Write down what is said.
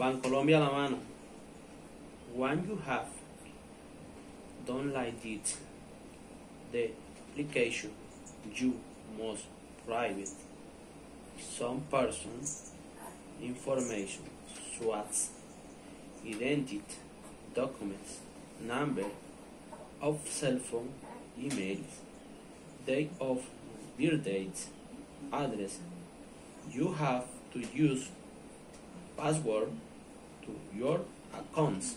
Bancolombia la mano. When you have done like the application you must private some person information as identity, documents, number of cell phone, emails, date of birth date, address. You have to use password your accounts.